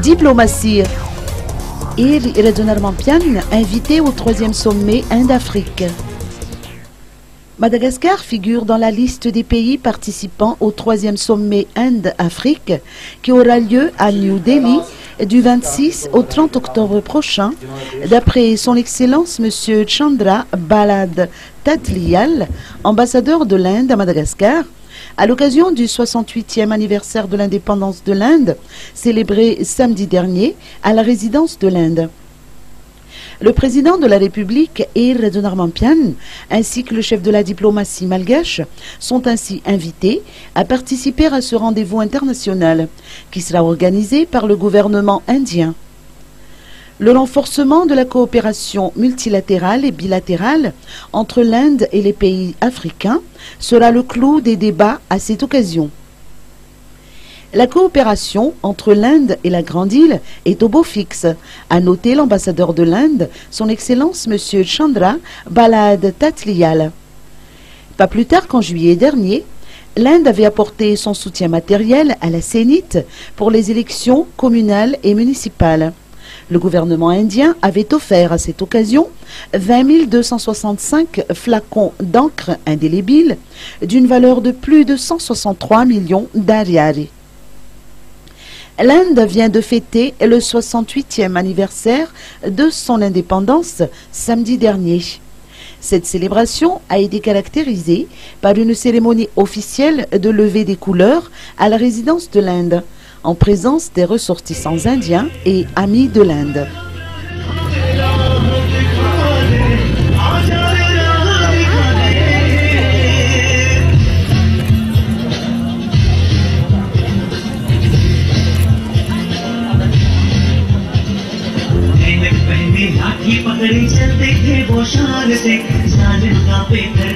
Diplomatie. Ir Pian, invité au troisième sommet Inde-Afrique. Madagascar figure dans la liste des pays participants au troisième sommet Inde-Afrique qui aura lieu à New Delhi du 26 au 30 octobre prochain, d'après son Excellence M. Chandra Balad Tatliyal, ambassadeur de l'Inde à Madagascar, à l'occasion du 68e anniversaire de l'indépendance de l'Inde, célébré samedi dernier à la résidence de l'Inde. Le président de la République, Ir Pian, ainsi que le chef de la diplomatie malgache sont ainsi invités à participer à ce rendez-vous international qui sera organisé par le gouvernement indien. Le renforcement de la coopération multilatérale et bilatérale entre l'Inde et les pays africains sera le clou des débats à cette occasion. La coopération entre l'Inde et la Grande Île est au beau fixe, a noté l'ambassadeur de l'Inde, son Excellence M. Chandra Balad Tatliyal. Pas plus tard qu'en juillet dernier, l'Inde avait apporté son soutien matériel à la Sénite pour les élections communales et municipales. Le gouvernement indien avait offert à cette occasion 20 265 flacons d'encre indélébile d'une valeur de plus de 163 millions d'ariari. L'Inde vient de fêter le 68e anniversaire de son indépendance samedi dernier. Cette célébration a été caractérisée par une cérémonie officielle de levée des couleurs à la résidence de l'Inde, en présence des ressortissants indiens et amis de l'Inde. लाठी पकड़ी चलते थे वो शान से सालिम का पे घर